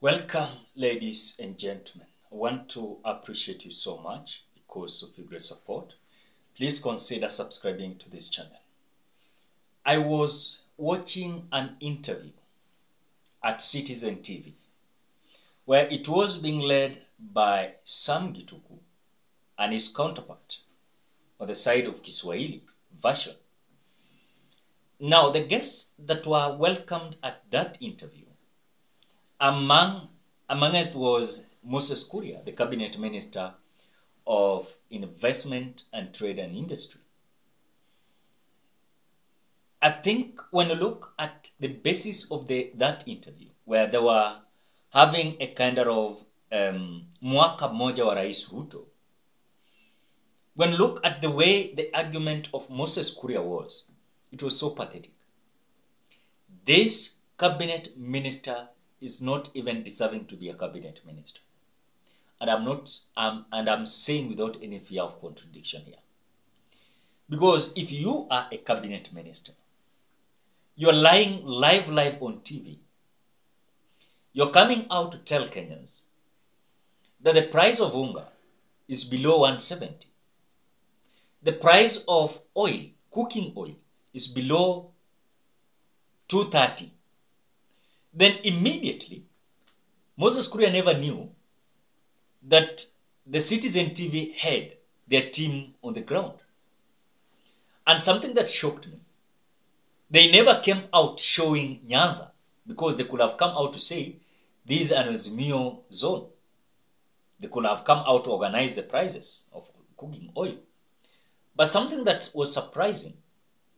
Welcome, ladies and gentlemen. I want to appreciate you so much because of your great support. Please consider subscribing to this channel. I was watching an interview at Citizen TV where it was being led by Sam Gituku and his counterpart on the side of Kiswahili version. Now, the guests that were welcomed at that interview among amongst was Moses Kuria, the cabinet minister of investment and trade and industry. I think when you look at the basis of the that interview, where they were having a kind of um, mmoja wa Rais Ruto, when you look at the way the argument of Moses Kuria was, it was so pathetic. This cabinet minister is not even deserving to be a cabinet minister. And I'm not um, and I'm saying without any fear of contradiction here. Because if you are a cabinet minister, you're lying live live on TV. You're coming out to tell Kenyans that the price of unga is below 170. The price of oil, cooking oil, is below 230 then immediately moses kuria never knew that the citizen tv had their team on the ground. And something that shocked me they never came out showing nyanza because they could have come out to say this is an azimio zone. They could have come out to organize the prices of cooking oil. But something that was surprising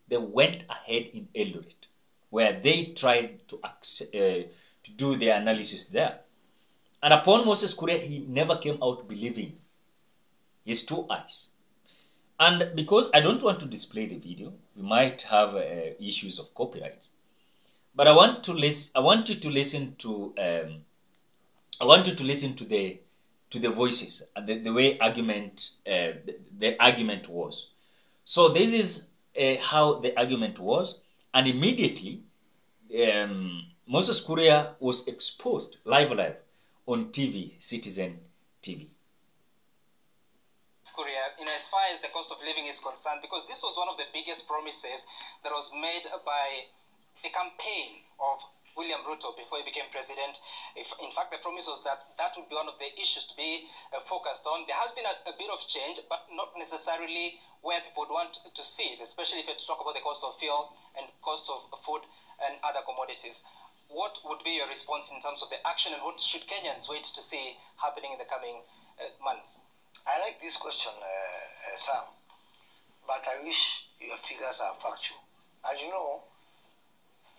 they went ahead in eldoret where they tried to, uh, to do their analysis there. And upon Moses Kuria, he never came out believing his two eyes. And because I don't want to display the video, we might have uh, issues of copyright. But I want to listen. I want you to listen to. Um, I want you to listen to the to the voices and the, the way argument uh, the, the argument was. So this is uh, how the argument was and immediately um, Moses Kuria was exposed live live on TV, Citizen TV. Kuria, you know, as far as the cost of living is concerned, because this was one of the biggest promises that was made by the campaign of William Ruto before he became president. If, in fact, the promise was that that would be one of the issues to be uh, focused on. There has been a, a, bit of change, but not necessarily where people would want to see it, especially if you talk about the cost of fuel and cost of food and other commodities. What would be your response in terms of the action and what should Kenyans wait to see happening in the coming uh, months? I like this question, uh, uh, Sam, but I wish your figures are factual. As you know,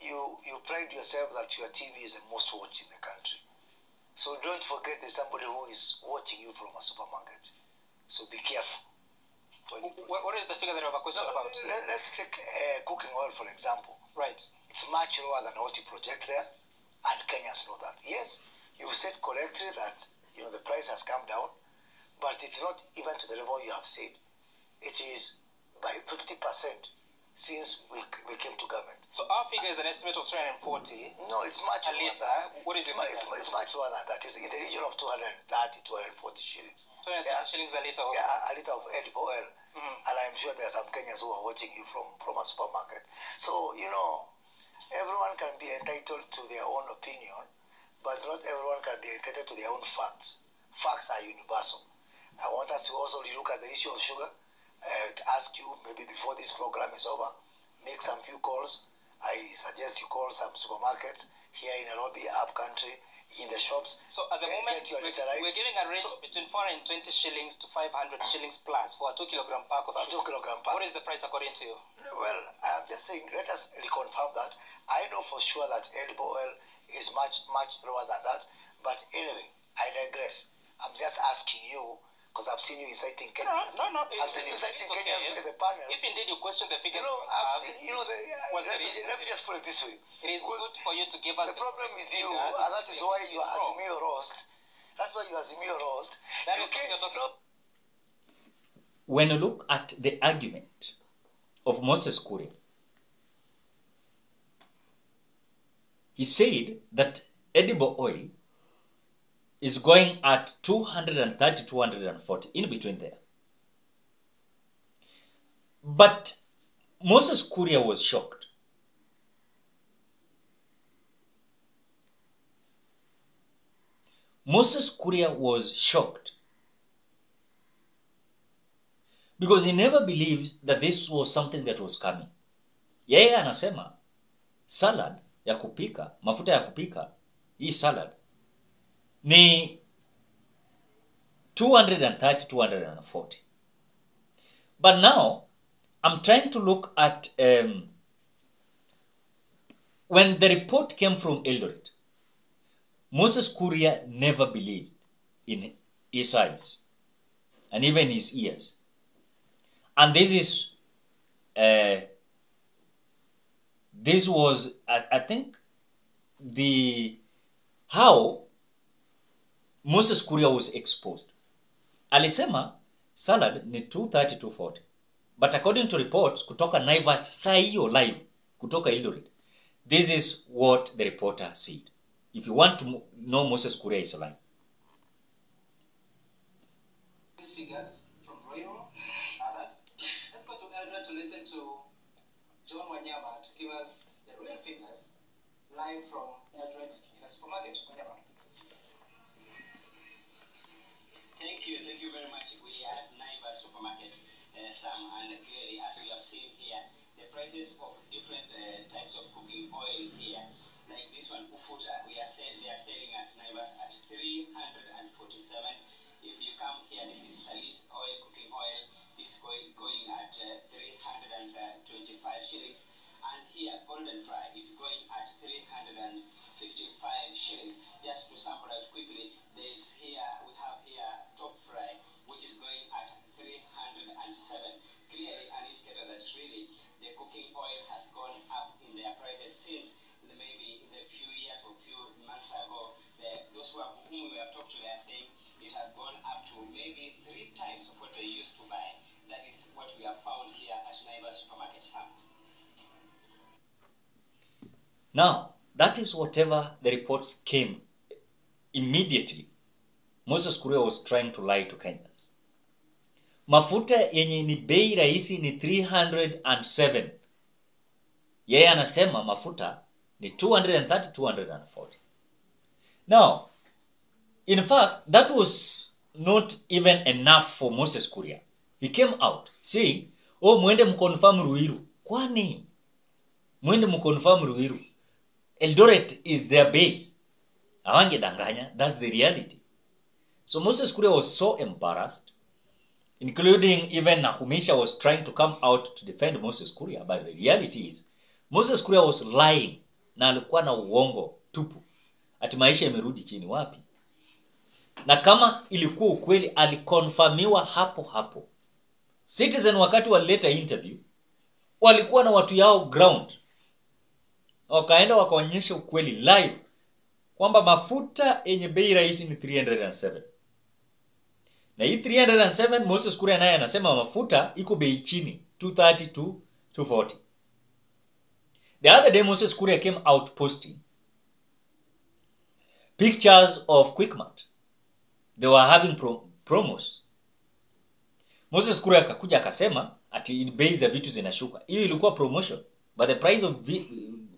you you pride yourself that your TV is the most watched in the country. So don't forget there's somebody who is watching you from a supermarket. So be careful. What, what is the figure that you have a question No, about? let- Let's take uh, cooking oil for example. Right. It's much lower than what you project there, and Kenyans know that. Yes, you said correctly that you know the price has come down, but it's not even to the level you have said. It is by fifty percent since we, we came to government. So our figure is an estimate of 340 No, it's much a lower. litre. What is it? mu- it's, it's much lower than that. It's in the region of 230, 240 shillings. 230 Yeah. shillings a litre. of- Yeah, a liter of edible oil. Mm-hmm. And I'm sure there are some Kenyans who are watching you from, from a supermarket. So, you know, everyone can be entitled to their own opinion, but not everyone can be entitled to their own facts. Facts are universal. I want us to also look at the issue of sugar. Uh, ask you, maybe before this program is over, make some few calls. I suggest you call some supermarkets here in Nairobi, up country, in the shops. So at the uh, moment, we're, we're giving a range So- of between 420 shillings to 500 shillings plus for a 2 kilogram pack of A two kilogram pack. What is the price according to you? Well, I'm just saying, let us reconfirm that. I know for sure that edible oil is much, much lower than that. But anyway, I digress. I'm just asking you, because I've seen you inciting No, Kenyans. no, no. I've it's- seen you it's inciting okay. Kenyans with the panel. If indeed you question the You figures, know, I've have, seen, you know, the, Was let, it- me, let me just put it this way. it is Because good for you to give us The problem with you, and that is why you are wrong. Azimio roast. That's why you are Azimio roast. That you is what you're talking no, When you look at the argument of Moses Kuria, he said that edible oil is going at 230 240 in between there. But moses kuria was shocked. Moses kuria was shocked. Because he never believed that this was something that was coming. Yeye anasema salad ya kupika mafuta ya kupika hii salad ni 230 240 but now i'm trying to look at um, when the report came from eldoret moses kuria never believed in his eyes and even his ears. And this is uh, this was I, I think the how moses kuria was exposed alisema salad ni 230 240 but according to reports kutoka naivas saa hiyo live kutoka eldoret this is what the reporter said if you want to know moses kuria is alive. these figures from Royal, others. Let's go to Eldoret to listen to John Wanyama to give us the real figures live from Eldred in supermarket. Wanyama. Thank you, thank you very much. We are at Naivas Supermarket, uh, Sam, and clearly, as you have seen here, the prices of different uh, types of cooking oil here, like this one, Ufuta, we are selling, they are selling at Naivas at 347. If you come here, this is Salit oil, cooking oil. This is going, going at uh, 325 shillings. And here, Golden Fry, it's going at 355 shillings. Just to sample out quickly, there's here, we have here Top Fry, which is going at 307. Clearly an indicator that really the cooking oil has gone up in their prices since maybe in the few years or few months ago. The, those who have, whom we have talked to, they are saying it has gone up to maybe three times of what they used to buy. That is what we have found here at Naivas Supermarket, Sam. Now, that is whatever the reports came immediately. Moses Kuria was trying to lie to Kenyans. Mafuta yenye ni bei rahisi ni 307. Yeye anasema mafuta ni 230 240. Now, in fact, that was not even enough for Moses Kuria. He came out saying, "Oh, mwende mconfirm Ruiru." Kwani mwende mconfirm Ruiru. Eldoret is their base. Awangedanganya, that's the reality. So Moses Kuria was so embarrassed, including even Nahumisha was trying to come out to defend Moses Kuria, but the reality is Moses Kuria was lying na alikuwa na uongo tupu. Ati maisha imerudi chini wapi? Na kama ilikuwa ukweli alikonfamiwa hapo hapo. Citizen wakati walileta interview walikuwa na watu yao ground wakaenda wakaonyesha ukweli live kwamba mafuta yenye bei rahisi ni 307 na hii 307 moses kuria naye anasema mafuta iko bei chini 230 to 240 the other day moses kuria came out posting pictures of quickmart they were having prom promos. Moses kuria akakuja akasema ati bei za vitu zinashuka. Hiyo ilikuwa promotion but the price of,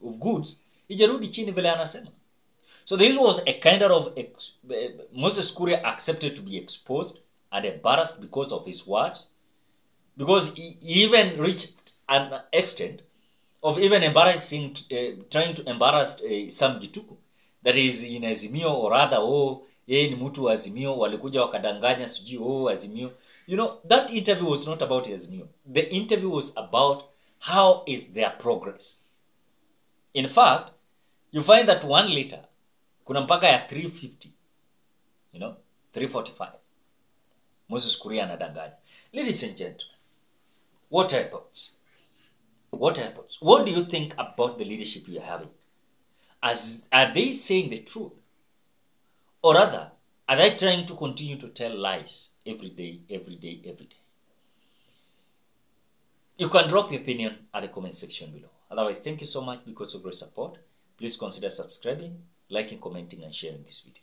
of goods ijarudi chini vile anasema. So this was a kind of ex, moses kuria accepted to be exposed and embarrassed because of his words because he even reached an extent of even embarrassing uh, trying to embarrass uh, Sam Gituku that is in Azimio or rather oh yeye ni mtu wa Azimio walikuja wakadanganya sijui oh Azimio. You know that interview was not about Azimio. The interview was about how is their progress. In fact you find that one liter kuna mpaka ya 350 you know 345 Moses Kuria anadanganya. Ladies and gentlemen what are your thoughts? What are your thoughts? What do you think about the leadership you're having? As are they saying the truth? Or rather are they trying to continue to tell lies every day every day every day? You can drop your opinion at the comment section below. Otherwise thank you so much because of your support. Please consider subscribing liking commenting and sharing this video